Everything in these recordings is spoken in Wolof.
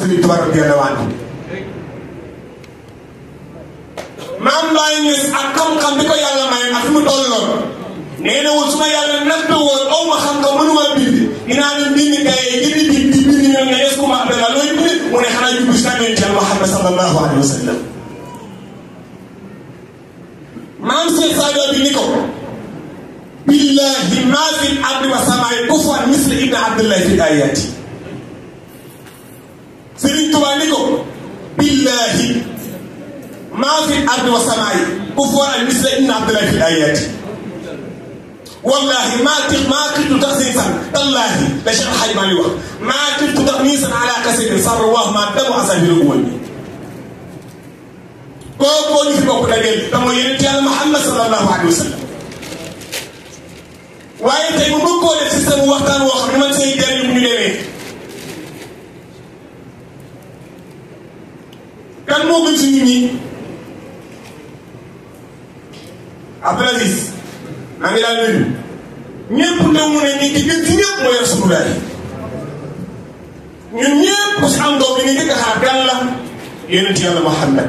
suñu tubaab bi la waat maam Baye Niass ak xam-xam bi ko yàlla may ak fi mu tolloon nee na woon su ma yàlla natt woon aw ma xam nga mënuma bind dinaa ne bind kay yi gën di bind di bind ñoom ne est-ce que ma abdala looy bind mu ne xanaa jublu si tamit yàlla Muhammad sallallahu alayhi wa sallam maam Cheikh Sadio bi ni ko billahi maa fi ardi wa samaay kufuwan misli ibn abdullahi fi ayaati Serigne Touba ni ko billahi maa fi ard wa samaa yi ku fooral misla inna abdulahi fi ayaati wallahi maa ti maa kittu tax seen sax tallaahi la Cheikh Alhaji Mali wax maa kittu tax nii san ala kasirin sarr wax maa damu asafira woon bi koo koo ñu fi bokk dajeel te mooy yonent yàlla Muhammad sallallahu alayhi wa sallam waaye tey mu bëgg koo def système waxtaan woo xam ne man say jariñ bu ñu demee kan moo gën si nit ñi Abdou Aziz maa ngi laa nuyu ñëpp ndaw mu ne nii ki gën ci ñëpp mooy Rasulullah ñun ñëpp ku si am doom bi nga njëkk a xaar kan la yonent yàlla Muhammad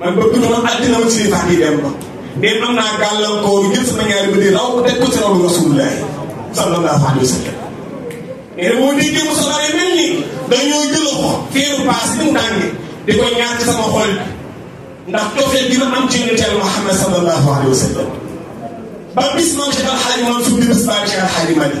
man bëgg na ma àddina ma ci sax di dem ba mais am naa gàllankoor yëpp sama ñaari bëri raw teg ko ci raw rasulullah sallallahu alayhi wa sallam mais boo déggee mu soxoree mel ni dañoo jël ko feeru paas ni mu tàngee di ko ñaar ci sama xol bi ndax cofeel gi ma am ci yonent Yàlla Muhammad sallallahu alayhi wa sallam ba bis man Cheikh Al Hadj Mansour di bis baa Cheikh Al Hadj Mali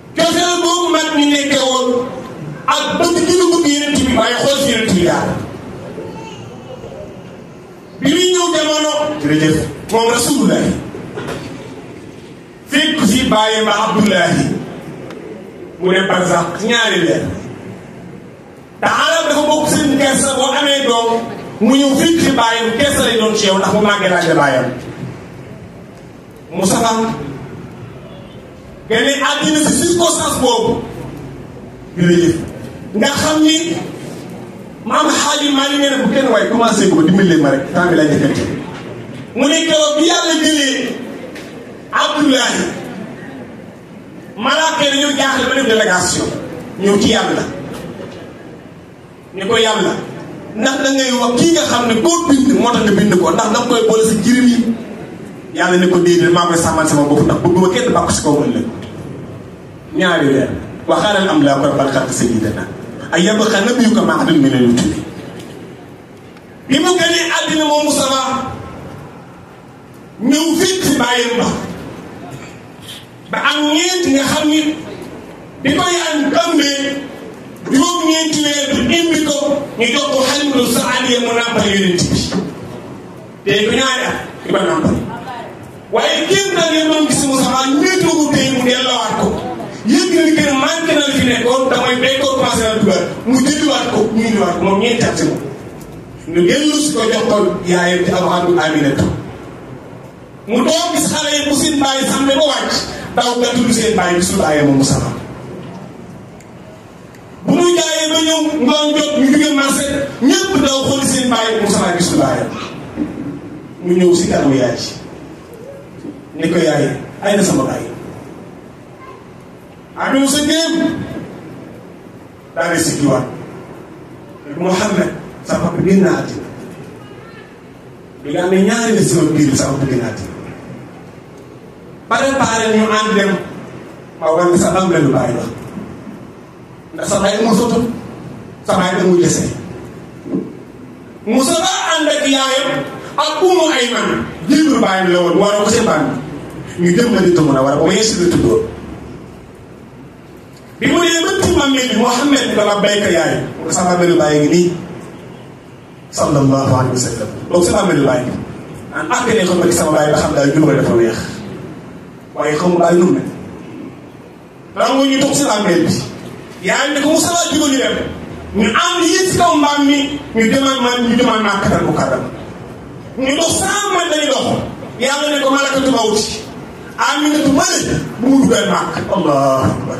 cofeel boobu mag ñi nekkee woon ak bëgg gi ñu bëgg yonent bi waaye xool si yonent bi daal bi muy ñëw jamono jërëjëf moom rasulullah fekk si bàyyi ma abdullahi mu ne barzaq ñaari leer te arab dafa bokk seen kersa boo amee doom mu ñëw fekk si bàyyam kersa lay doon ci yow ndax mu màggee laa ja bàyyam mu saxal gane àddina si circonstance boobu jërëjëf nga xam ni maam xaaji maa ngi nee bu kenn waaye commencé ko dimbali leen ma rek temps bi laa njëkkante mu ne keroog bi yàlla jëlee Abdoulahi malaaka yi dañoo jaaxle ba def délégation ñëw ci yàlla ni ko yàlla ndax da ngay wax kii nga xam ne koo bind moo tax nga bind ko ndax da nga koy boole si jirim yi yàlla ne ko déedéet maa koy sàmmal sama bopp ndax bëgguma kenn bàkku si kaw ëllëg ñaari weer waxaaral am laa koy bal xalq sayyidina ay yàgg xam na biyu ko maa xam ne lu tudd bi mu gënee àddina moom Moustapha ñëw fii ci bàyyam ba ba am ñeent nga xam ni bi ko yaan tombee juróom-ñeenti weer bu imbi ko ñu jox ko xalilu saadiya mu nàmpal yonent bi te du ñaari at di ko nàmpal waaye kenn daal yéen doon gis mu saxaar ñeentoo ko tey mu delloowaat ko yëg na ni kër manqué na fi nekkoon te mooy day ko commencé na dugal mu jëliwaat ko ñu indiwaat ko moom ñeenti at si moom ñu dellu si ko jox ko yaayam ci alxamdu aminatu mu doon gis xale yi bu seen bàyyi sàmme ba wàcc daw nga tudd seen bàyyi gisul bàyyi moom mu sama bu muy jaayee ba ñëw ngoon jot ñu jóge marché ñëpp daw xool seen bàyyi mu sama gisul bàyyi mu ñëw si kanam yaay ci ni ko yaay ay na sama bàyyi amewu sa géem daal di si kiwaat Muhammad sa papa génn na àddina bi nga xam ne ñaari nit sama biir bi sama bëgg naa di préparé ñu ànd dem ma war nga sa am leen bàyyi la ndax sa bàyyi moo soto sa bàyyi da muy dese Moussa ba ànd ak yaayam ak umu ay man jiitu bàyyi la woon wala ko seen bànn ñu dem na di tumuna wala ba ma yeesu la tuddoo bi mu dee ba tuuma mel ni Mouhamed dama béykat yaay mu ko sama benn bàyyi ngi nii sallallahu alayhi wa sallam donc sama amel laay an ak ne xam ne sama laay ba xam daal ñu dafa weex waaye xamu daal lu mel nangu ñu toog si amel bi yaa ngi ne ko Moussa laa jugal ñu dem ñu am yéen si kaw mbaam mi ñu demal man ñu demal naa katal bu katal ñu dox saa man dañuy dox yàlla ne ko malakatu mawti aminatu male bu mu dugal màkk allah akbar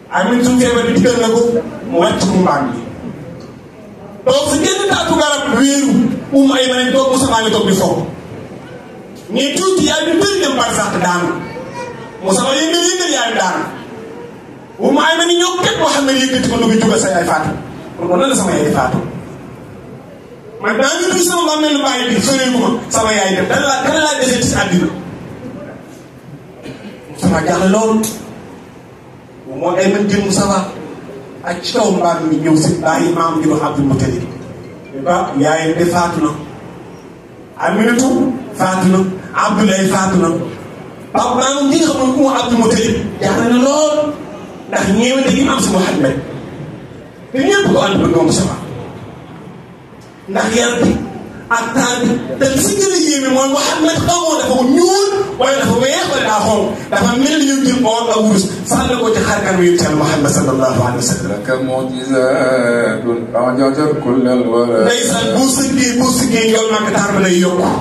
Aminatu feebar bi dikkal na ko mu wàcc mu mbaam bi toog si genn taatu garab wéeru um ay ma ne toog mu saxaale toog di foofu ne tuuti yaay bi bëri dem par sax daanu mu sama yëngal yëngal yaay daanu um ay ma ne ñoo képp wax na yëkkati ko lu ko jógal sa yaay faatu kon kon la sama yaay faatu man daa ngi tuuti sama bàmmeelu bàyyi bi sori ma sama yaay dem dana laa dana laa desee ci àddina sama jaaxle loolu moo day mën jël Moustapha ak ci kaw mbaam mi ñëw si bàyyi maam di wax Abdul Mutalib ba yaayam de faatu na Aminatu faatu na Abdoulaye faatu na ba maam ñi nga xam ne moo Abdul Mutalib jaar na lool ndax ñeewante gi am si Muhammad te ñëpp ko ànd ba moom Moustapha ndax yar bi ak taal bi te li si gën a yéeme mooy Muhammad xamoo dafa ñuul wala dafa weex wala daa xonq dafa mel ni ñu jël or ak wurus sànni ko ci xarkan wi yëpp Muhammad sallallahu alayhi wa sallam. laka mu'jizatun a'jazat kullal wara. ndeysaan boo sëggee boo sëggee yow nag taar bi lay yokku.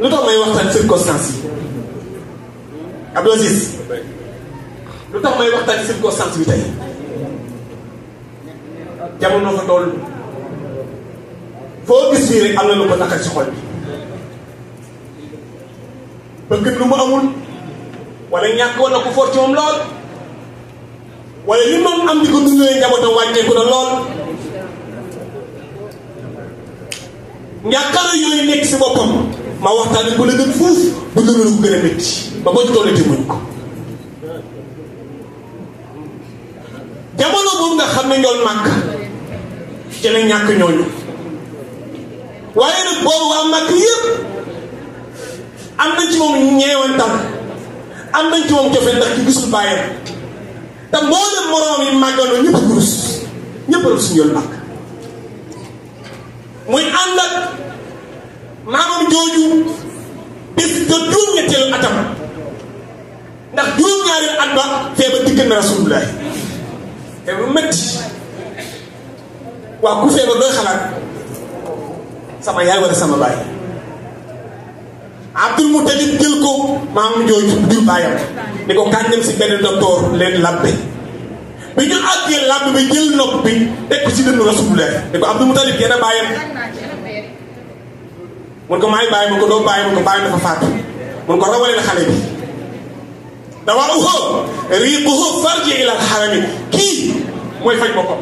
lu tax may waxtaan circonstance yi Abdou Aziz lu tax may waxtaan circonstance bi tey jamono fa toll foo gis fii rek am na lu ko naqar ci xol bi bëgg lu mu amul wala ñàkk wala ku for ci moom lool waaye li moom am di ko dundee njabootam wàññeeku na lool njàqare yooyu nekk si boppam ma waxtaan ko la gën fuuf bu dund lu gën a métti ba bañ toll te muñ ko jamono boobu nga xam ne ñool màkk ci la ñàkk ñooñu waaye nag boobu waa màkk yëpp am nañ ci moom ñeewantam am nañ ci moom cofeel ndax ki gisul bàyyam te mboolem moroom yi màggaloo ñëpp gurus ñëpp rek suñu yoon màgg muy ànd ak maamam jooju bis nga juróom-ñetteelu atam ndax juróom-ñaari at ba feebar dikk na rasulullah feebar métti waaw ku feebar dooy xalaat sama yaay wala sama baay Abdul Mutalib jël ko maam jooju jur baayam ni ko kañ dem si benn docteur leen labbe bi ñu àggee làmb bi jël nopp bi teg ko ci dënnu Rasulullah ni ko Abdul Mutalib kenn baayam mun ko maay bàyyi mun ko doo bàyyi mun ko bàyyi dafa faatu mun ko rawaleen xale bi dawa uxo riiquhu farji ila alxarami kii mooy faj boppam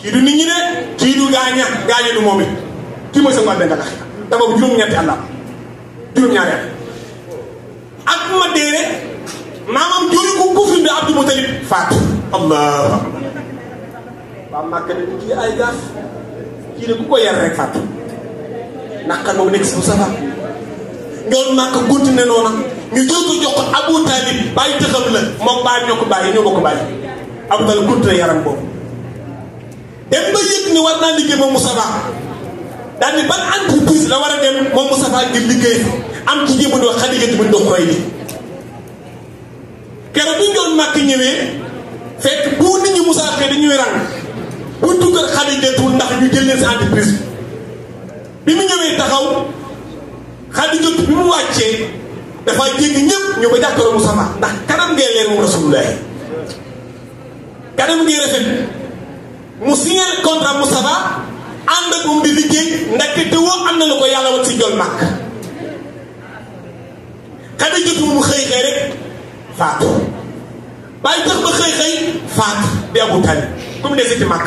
kii du nit ñi de kii du gaaña gaaña du moom it kii mooy sa ngoon de nga tax te boobu juróom-ñetti àllam juróom-ñaari at ak ma dee maamam juri ko kufi bi Abdou Moutalib faatu allah waa Màkka ne kii ay gaaf kii ne ku ko yar rek faatu naka noonu nekk si bu safa njool Màkka continué noona ñu jël ko jox ko Abu Talib bàyyi tëxam la moom bàyyi ñoo ko bàyyi ñoo ko bàyyi Abu Talib continué yaram boobu dem ba yëg ni war naa liggéey moom Moustapha daal ni ban entreprise la war a dem moom Moustapha ngir liggéey fa am ci jëmale wax Xadija bi dox roy bi keroog bu ñu doon màkk ñëwee fekk bu nit ñi Moussa Faye dañuy ràng bu duggal Xadija tuul ndax ñu jël leen sa entreprise bi mu ñëwee taxaw Xadija bi mu wàccee dafa jéggi ñëpp ñu ko jàkkaaroo Moustapha ndax kanam ngeen leen moom Rasulullah kanam ngi rafet mu signé contrat Moustapha ànd ak moom di liggéey ndaxte te woo am na lu ko yàlla wat si jol màkk xanaa jot mu xëy xëy rek faatu bàyyi tax ba xëy xëy faatu di abu tali comme des ci màkk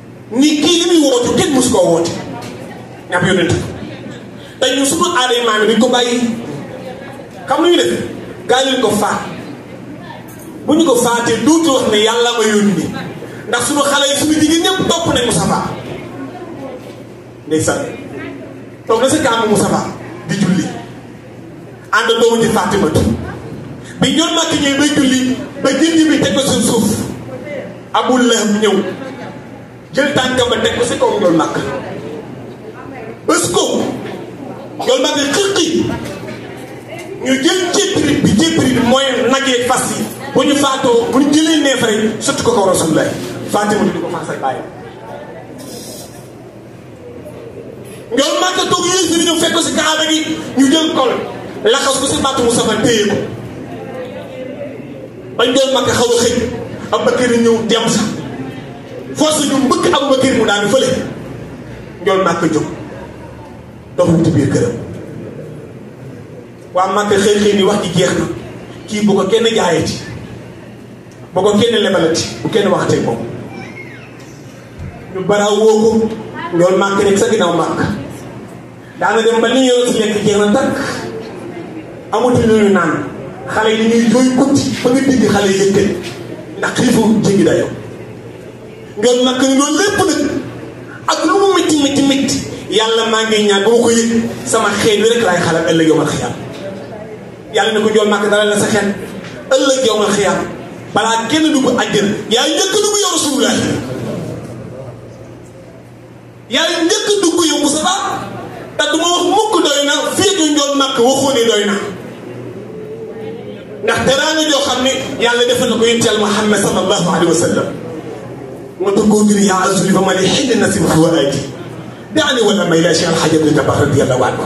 ni kii li muy woote kenn mosu koo woote ñam yonent te ñun suñu aada yi maam yi duñ ko bàyyi xam nañu def gaa yi ko faat bu ñu ko faatee duutu wax ne yàlla ma yónni ndax suñu xale yi suñu jigéen ñëpp topp nañ Moustapha ndeysaan toog na sa kaamu Moustapha di julli ànd doomu ji Fatimatu bi ñoom màkk ñëw bay julli ba jëndi bi teg ko suñ suuf Abu Lahab ñëw jël tànkam ba teg ko si kaw ñoom màkk bés ko ñoom màkk xëqi ñu jël jébri bi jébri bi mooy nagee fas yi bu ñu faatoo bu ñu jëlee neefare sotti ko kaw Rasulullah Fatimatu di ko faasal bàyyam ñoom màkka toog yéen si ñëw fekk ko si kaaba gi ñu jël kol laxas ko si bàtt mu safar téye ko bañ doon màkka xaw a xëy Abubakar ñëw dem sax force ñu mbëkk Abubakar mu daan fële ñoom màkka jóg dox wuti biir këram waa màkka xëy xëy ni wax ji jeex na kii bu ko kenn jaayee ci boo ko kenn lebalati bu kenn waxatee moom ñu bara woo ko loolu màkk nekk sa ginnaaw màkk daana dem ba li ñu si lekk jeex na takk amatuñ lu ñu naan xale yi ñuy jooy guddi ba nga dégg xale yi yëkkati ndax xiifu jéggi dayoo ngeen nag loolu lépp nag ak lu mu métti métti métti yàlla maa ngi ñaan ba ma ko yëg sama xeet wi rek laay xalaat ëllëg yow ma xiyaam yàlla na ko jool màkk dara la sa xel ëllëg yow ma xiyaam balaa kenn dugg àjjana yaa njëkk dugg yow rasulullah yaa njëkk dugg yow Mustafa te du ma wax mukk doy na fii du njool màkk waxoo ni doy na ndax teraanga joo xam ne yàlla defal na ko yonent Yàlla Muhammad sallallahu alayhi wa sallam ma tëggoo ngir yaa azuli fa ma ne xëy na si fuwaati daani wala may laa si alxajab li tabax radiyallahu anhu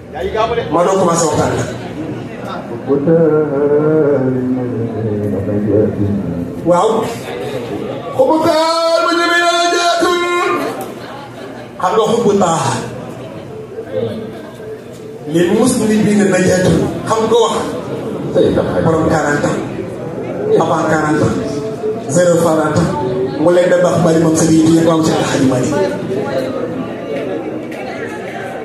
ma doon commencé waxtaan nag. waaw. xubbu taal ma ñeme yàlla jaatul. xam nga xubbu taal. li muslim bi nga najaatul xam nga wax. borom 40 ans. avant 40 ans. zéro 40 ans. mu leen da baax bari moom sa biir yi nga am si alxaji Malick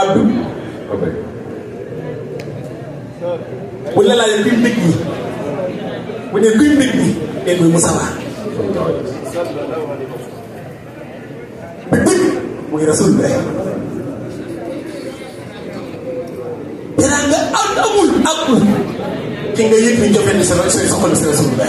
addu bu ñu la laajee kuy mbég mi bu ñu kuy mbég mi ngeen koy Moussa Ba bi mbég muy rasul bi dara nga am amul amul ki nga yëg ni jofee ni sa sa xol sa rasul bi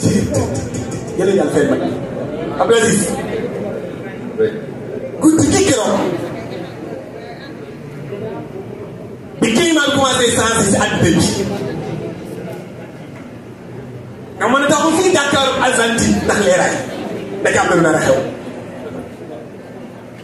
ci yàlla yàlla fay mag Abdou Aziz guddi gi keroog bi kii maa commencé sensé si àddina bi nga mën a taxaw fii Dakar Argentine ndax leeraay da nga am lu nar a xew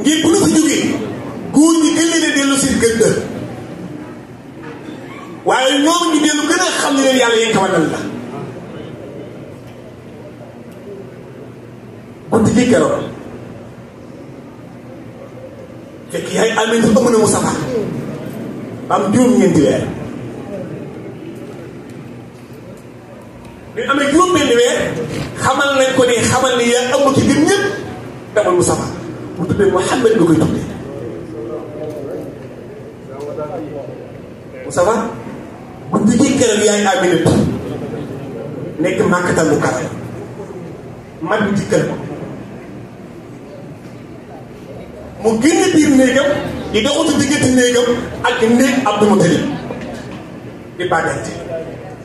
ngir bu nu fa jógee góor ñi gën leen a dellu seen gën dë waaye ñoom ñu dellu gën a xam ne leen yàlla yéen kawanal la guddi gi keroog fekk yaay amee na ëmb na mu safa am juróom-ñeenti weer bi amee juróom benn weer xamal nañ ko ni xamal ni yaa ëmb ci gën ñëpp demal mu sama mu tuddee Muhammad nga koy tuddee Moustapha bu ñu ci këram yaay Aminata nekk màkkatal mu karam man bi ci kër mu génn biir néegam di doxatu diggante néegam ak néeg Abdou Moutalib di bàggante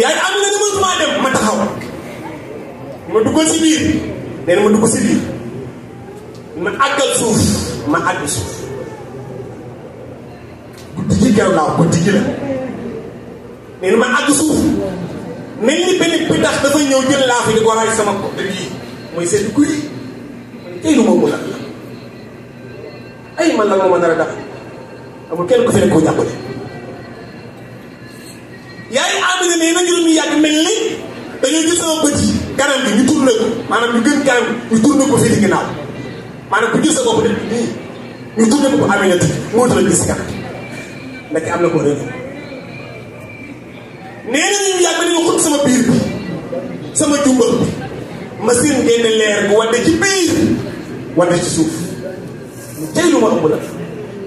yaay am nga ne mënutuma dem ma taxaw ma duggal si biir nee na ma dugg si biir ma àggal suuf ma àgg suuf guddi gi keroog laa guddi gi la nee na ma àgg suuf mel ni benn pitax dafa ñëw jël laa fi di ko raay sama bopp bii mooy seen kuy tey lu ma mën a ay man lan moo ma nar a def amul kenn ku fi ne koo jàppale yaay Amina nee na ñu doon yàgg mel ni dañoo gis sama bët yi kanam bi ñu tourné ko maanaam ñu gën kanam ñu tourné ko fii di ginnaaw maanaam ku gis sa bopp de nii ñu tourné ko bu Amina tëj moo tax a gis kanam ndax am na ko réer nee na ñu yàgg dañoo xut sama biir bi sama jumbal bi ma seen génn leer bu wadde ci biir wadde ci suuf tey lu ma ëmb la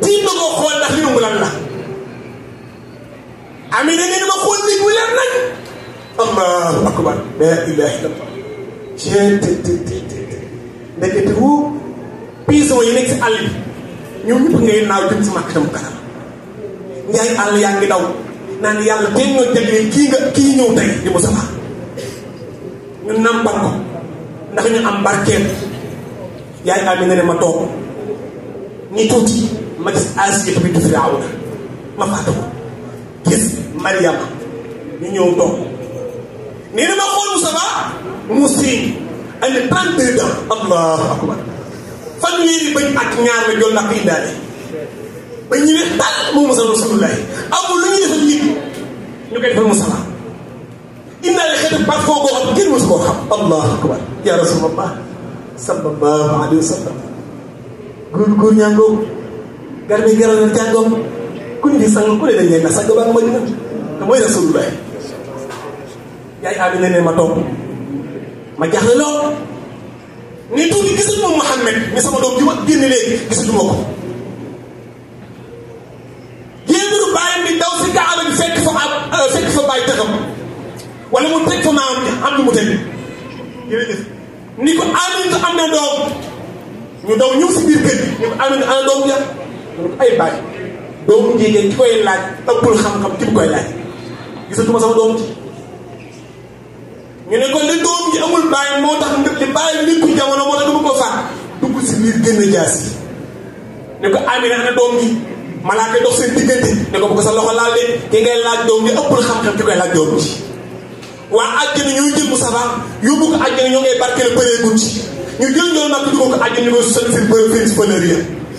tiim na ko xool ndax li ëmb lan la ami na ngeen ma xool nit bu leer nañ allahu akbar la ilaha illallah ceen te te te te te ndekete wu pison yi nekk si àll bi ñoom ñëpp ngay naaw jëm si màkk dem kanam njaay àll yaa ngi daw naan yàlla tey ñoo jaglee kii nga kii ñëw tey di mu safa ñu nàmpal ko ndax ñu am barkeel yaay Amina ne ma toog ni tuuti ma gis Asiya bintu Firawna ma fàtte ko gis Mariama ñu ñëw toog nee na ma xool Moustapha mu siin andi 32 ans allahu akbar fanweeri bañ ak ñaar la jol naa ko indaale ba ñu ne tàll moom Moussa Rasulullah amul lu ñu defal nit ñu koy defal Moussa inna li xeetu baax koo koo xam kenn mësu koo xam allahu akbar ya rasulallah sallallahu alayhi wa sallam góor góor ñaa ngoog gar mi garal na jàngoom ku ñu fi sang ku ne dañ leen na sang ba ak madina te mooy rasulullah yaay Amina ne ma toog ma jaaxle lool ne tuuti gisatuma Muhammad mi sama doom ju ma génn léegi gisatuma ko yéebaru bàyyam bi daw si kaaba bi fekk fa ab euh, fekk fa bàyyi taxam wala mu teg fa maam bi am lu mu teg jërëjëf ni ko Aminata am na doom ñu daw ñëw si biir kër gi ñu ko Aminata ana doom ja mu ne ko ay bàyyi doomu jigéen ki koy laaj ëppul xam-xam ki mu koy laaj gisatuma sama doom ji ñu ne ko li doom ji amul bàyyi moo tax li bàyyi nekkul jamono moo tax dama ko fàtt dugg si biir génn jaas yi ne ko Amina ana doom ji malaaka dox seen diggante ne ko bu ko sa loxo laal de ki ngay laaj doom ji ëppul xam-xam ki koy laaj doom ji waa àjjana ñoo jël mu safa yóbbu ko àjjana ñoo ngay barkeel bëree guddi ñu jël ñoo nag di ko ko àjjana ñu ko sëñ fi bëree fi bëlëri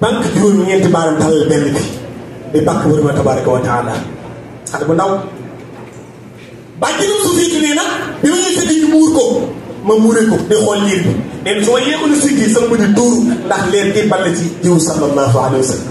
banque juróom ñeenti baaram tàllal benn bi di bàkk wër ma tabaraka wa taala xale bu ndaw bàjjinu suuf yi nee na bi ma ñëw sëgg ñu muur ko ma muuree ko di xool liir bi nee na su ma yeeku na siggi sama bëri tuuru ndax leer gi ball ci jiw sallallahu alayhi wa sallam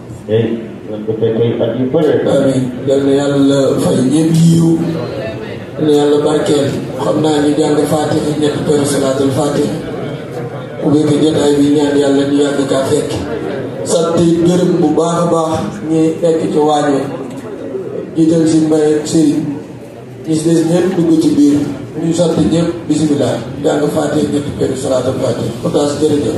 eh man ko fekkee at yu bëre ko amiin yal na yàlla fay ñëpp yiw yal na yàlla barkeel xam naa ñu jàng faatiha ñett peru salaatul faatiha ku bëgg jotaay bi ñaan yàlla ñu yàgg kaa fekk sant yi gërëm bu baax a baax ñi nekk ci waañoo jiital si mbay sëriñ ñu si des ñëpp dugg ci biir ñu sant ñëpp bisimilah jàng fàtte ñetti benn salaatam fàtte otage jërëjëf